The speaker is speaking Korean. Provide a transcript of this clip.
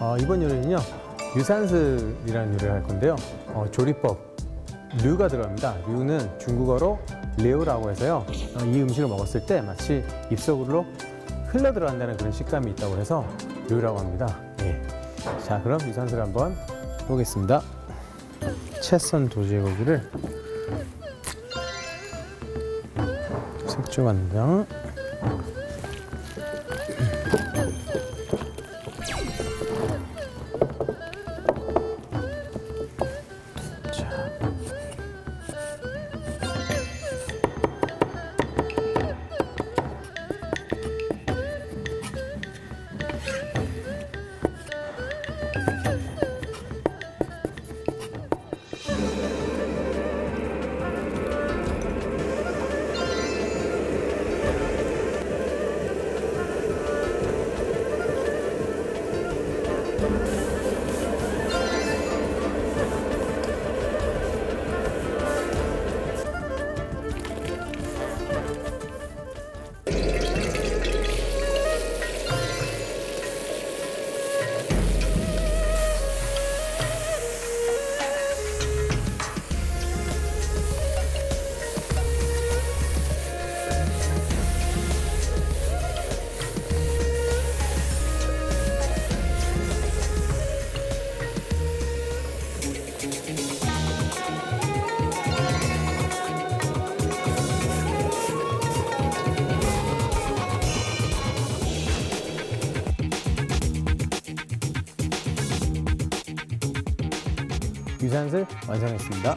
어, 이번 요리는요 유산슬이라는 요리를 할 건데요. 어, 조리법 류가 들어갑니다. 류는 중국어로 레오라고 해서요. 어, 이 음식을 먹었을 때 마치 입속으로 흘러 들어간다는 그런 식감이 있다고 해서 류라고 합니다. 예. 자 그럼 유산슬 한번 보겠습니다. 채썬 도제고기를 색조 간장 유산슬 완성했습니다.